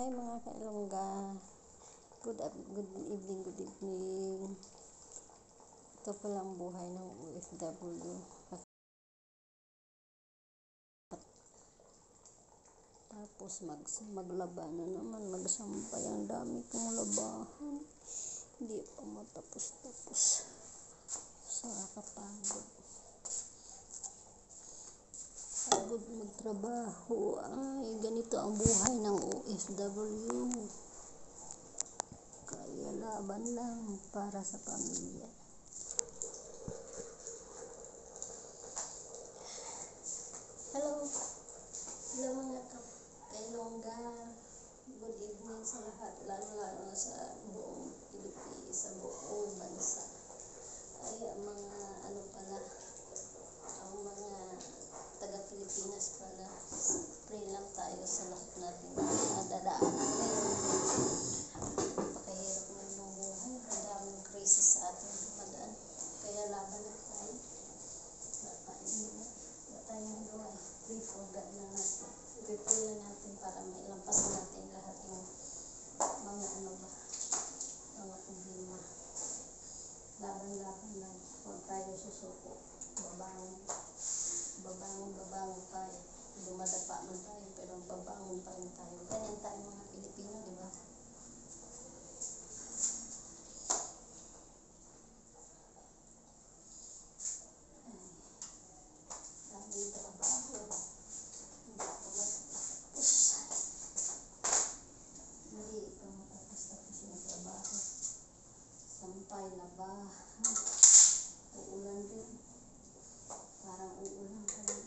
Hi mga kailongga. Good, up- good evening, good evening. Ito pala ang buhay ng OFW. Tapos mag, maglaba na naman, magsampay. Ang dami kong labahan. Hindi pa matapos-tapos. Sa kapagod. Pagod magtrabaho. Ay, ganito ang buhay ng OFW. Kaya laban lang para sa pamilya. Hello. Hello mga kailongga. Good evening sa lahat, lalo-lalo sa buong Pilipinas, sa buong bansa. Ay, mga ano pala, ang mga taga-Pilipinas pala, pray lang tayo sa lahat natin mga dadaanan ngayon. Napakahirap ng buhay, ang daming krisis sa ating dumadaan. Kaya laban na tayo. Wala tayong wala tayong magawa. Pray for God na natin. Ipipray lang natin para mailampasan natin lahat yung mga ano ba, mga problema. Laban-laban lang. Huwag tayo susuko. Babangon. Babangon, babangon tayo. Dumadapa man tayo, pero babangon pa rin tayo mga Pilipino, di ba? Daming trabaho. Hindi pa matapos. Hindi pa matapos-tapos yung trabaho. Sampay na ba? Uulan din. Parang uulan pa rin.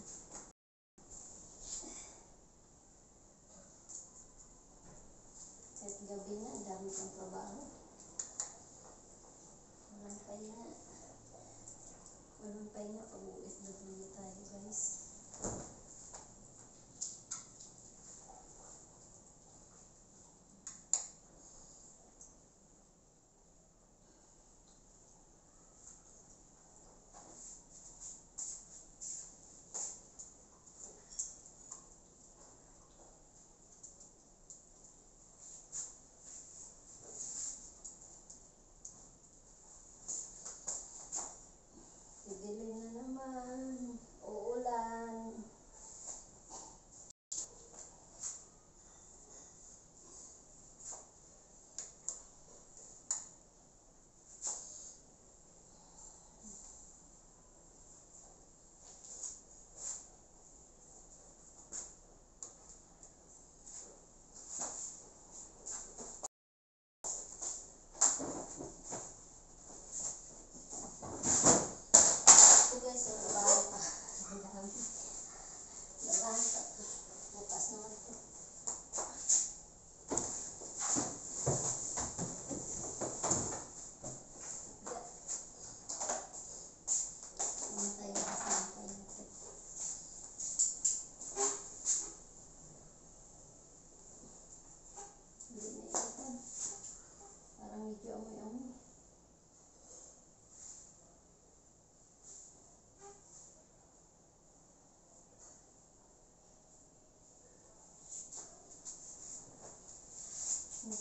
Kahit gabi na, ang dami kang trabaho. Walang pahinga. Walang pahinga pag OFW tayo guys.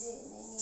do, and they need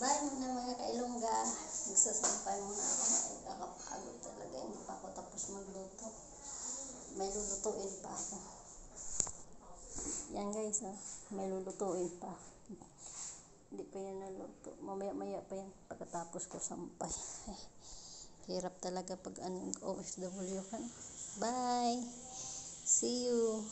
Bye muna mga kailongga. Magsasampay muna ako. Nakakapagod talaga. Hindi pa ako tapos magluto. May lulutuin pa ako. Yan guys ah. May lulutuin pa. Hindi pa yan naluto. Mamaya-maya pa yan pagkatapos ko sampay. Ay, hirap talaga pag anong OFW ka. Bye! See you!